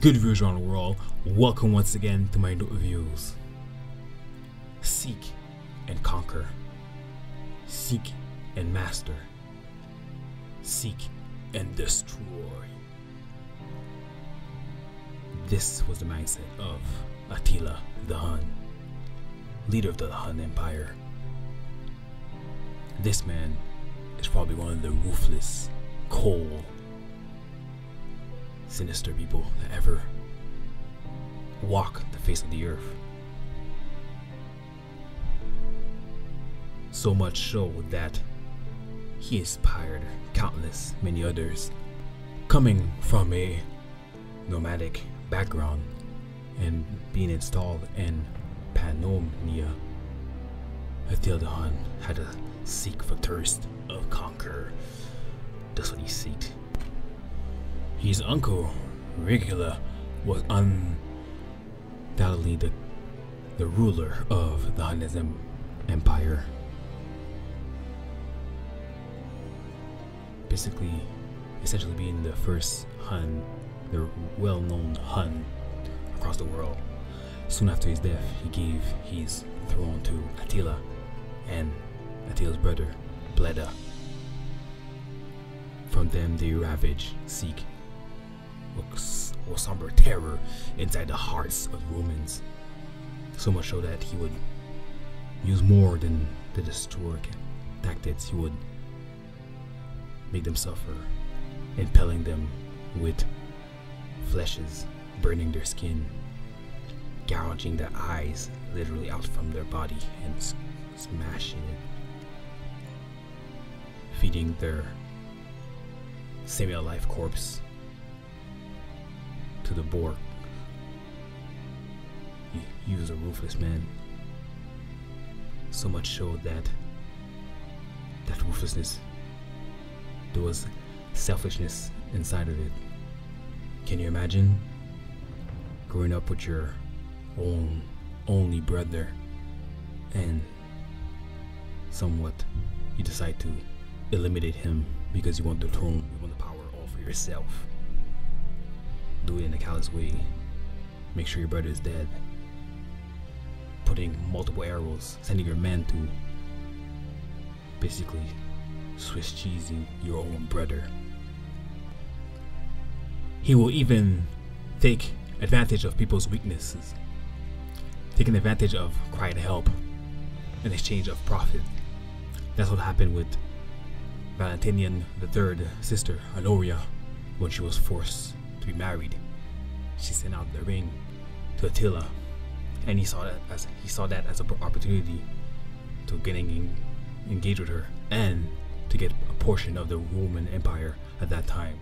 good viewers around the world, welcome once again to my note reviews. Seek and conquer. Seek and master. Seek and destroy. This was the mindset of Attila the Hun, leader of the Hun Empire. This man is probably one of the ruthless, cold, sinister people that ever walk the face of the earth. So much so that he inspired countless many others. Coming from a nomadic background and being installed in Pannonia, Hun had a seek for thirst of conquer. That's what he seeked. His uncle, Rugila, was undoubtedly the, the ruler of the Hunism Empire. Basically, essentially being the first Hun, the well known Hun across the world. Soon after his death, he gave his throne to Attila and Attila's brother, Bleda. From them, they ravage, seek, or somber terror inside the hearts of Romans. So much so that he would use more than the destroy tactics. He would make them suffer, impelling them with fleshes, burning their skin, gouging their eyes literally out from their body and smashing it, feeding their semi-alive corpse to the boar. He, he was a ruthless man. So much so that that ruthlessness, there was selfishness inside of it. Can you imagine growing up with your own only brother and somewhat you decide to eliminate him because you want the throne, you want the power all for yourself do it in a callous way. Make sure your brother is dead. Putting multiple arrows, sending your men to basically Swiss cheesing your own brother. He will even take advantage of people's weaknesses, taking advantage of crying help in exchange of profit. That's what happened with Valentinian III sister, Honoria, when she was forced be married. She sent out the ring to Attila, and he saw that as he saw that as an opportunity to getting engaged with her and to get a portion of the Roman Empire at that time.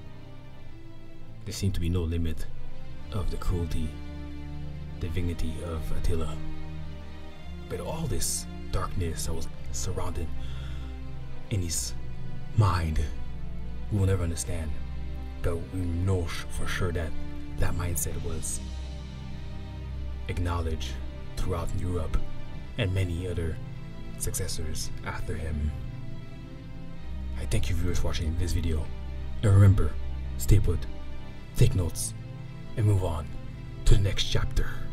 There seemed to be no limit of the cruelty, the dignity of Attila. But all this darkness that was surrounded in his mind, we will never understand but we know for sure that that mindset was acknowledged throughout Europe and many other successors after him. I thank you viewers for watching this video. And remember, stay put, take notes, and move on to the next chapter.